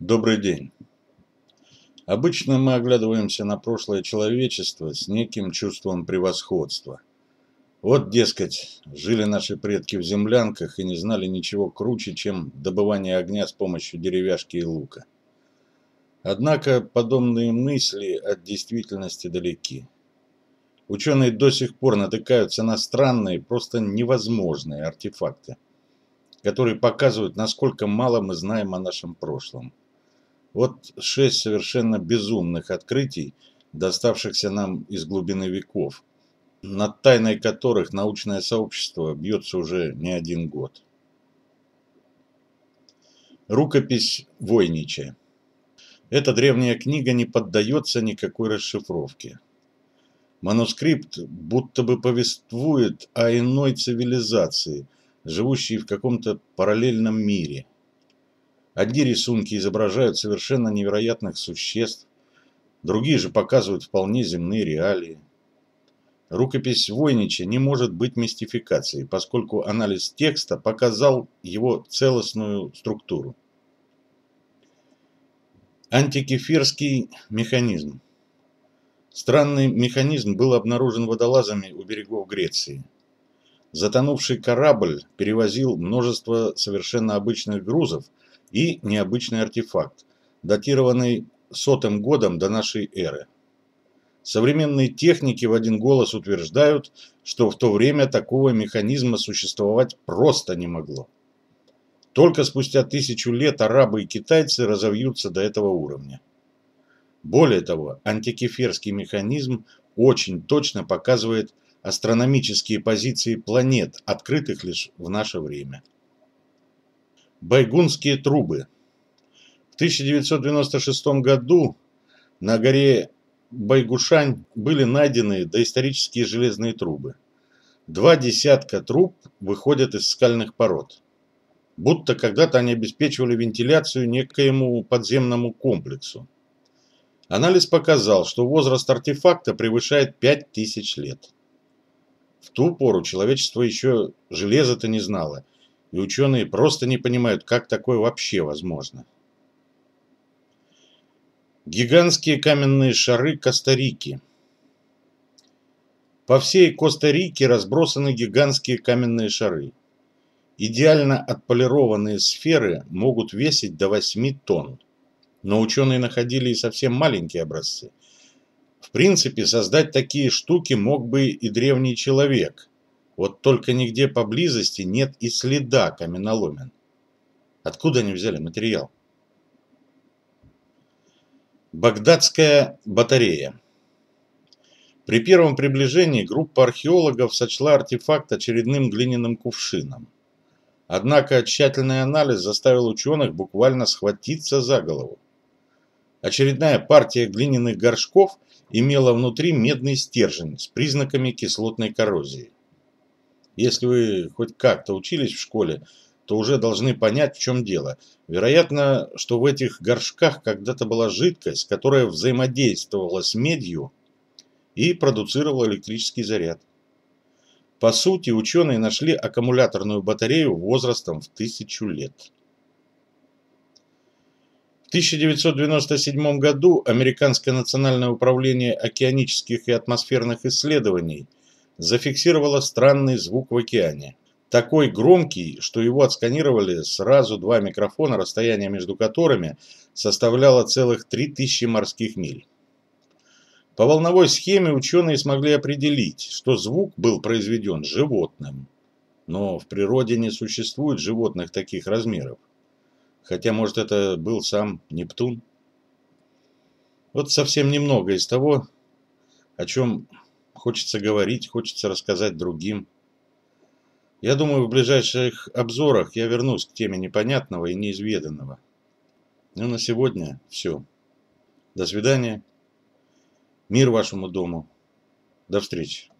Добрый день. Обычно мы оглядываемся на прошлое человечества с неким чувством превосходства. Вот, дескать, жили наши предки в землянках и не знали ничего круче, чем добывание огня с помощью деревяшки и лука. Однако подобные мысли от действительности далеки. Ученые до сих пор натыкаются на странные, просто невозможные артефакты – которые показывают, насколько мало мы знаем о нашем прошлом. Вот шесть совершенно безумных открытий, доставшихся нам из глубины веков, над тайной которых научное сообщество бьется уже не один год. Рукопись Войнича. Эта древняя книга не поддается никакой расшифровке. Манускрипт будто бы повествует о иной цивилизации – живущие в каком-то параллельном мире. Одни рисунки изображают совершенно невероятных существ, другие же показывают вполне земные реалии. Рукопись Войнича не может быть мистификацией, поскольку анализ текста показал его целостную структуру. Антикефирский механизм. Странный механизм был обнаружен водолазами у берегов Греции. Затонувший корабль перевозил множество совершенно обычных грузов и необычный артефакт, датированный сотым годом до нашей эры. Современные техники в один голос утверждают, что в то время такого механизма существовать просто не могло. Только спустя тысячу лет арабы и китайцы разовьются до этого уровня. Более того, антикеферский механизм очень точно показывает астрономические позиции планет, открытых лишь в наше время. Байгунские трубы. В 1996 году на горе Байгушань были найдены доисторические железные трубы. Два десятка труб выходят из скальных пород. Будто когда-то они обеспечивали вентиляцию некоему подземному комплексу. Анализ показал, что возраст артефакта превышает 5000 лет. В ту пору человечество еще железа-то не знало, и ученые просто не понимают, как такое вообще возможно. Гигантские каменные шары Коста-Рики. По всей Коста-Рике разбросаны гигантские каменные шары. Идеально отполированные сферы могут весить до 8 тонн. Но ученые находили и совсем маленькие образцы. В принципе, создать такие штуки мог бы и древний человек. Вот только нигде поблизости нет и следа каменоломен. Откуда они взяли материал? Багдадская батарея. При первом приближении группа археологов сочла артефакт очередным глиняным кувшином. Однако тщательный анализ заставил ученых буквально схватиться за голову. Очередная партия глиняных горшков имела внутри медный стержень с признаками кислотной коррозии. Если вы хоть как-то учились в школе, то уже должны понять, в чем дело. Вероятно, что в этих горшках когда-то была жидкость, которая взаимодействовала с медью и продуцировала электрический заряд. По сути, ученые нашли аккумуляторную батарею возрастом в тысячу лет. 1997 году Американское национальное управление океанических и атмосферных исследований зафиксировало странный звук в океане. Такой громкий, что его отсканировали сразу два микрофона, расстояние между которыми составляло целых 3000 морских миль. По волновой схеме ученые смогли определить, что звук был произведен животным. Но в природе не существует животных таких размеров. Хотя, может, это был сам Нептун. Вот совсем немного из того, о чем хочется говорить, хочется рассказать другим. Я думаю, в ближайших обзорах я вернусь к теме непонятного и неизведанного. Ну, на сегодня все. До свидания. Мир вашему дому. До встречи.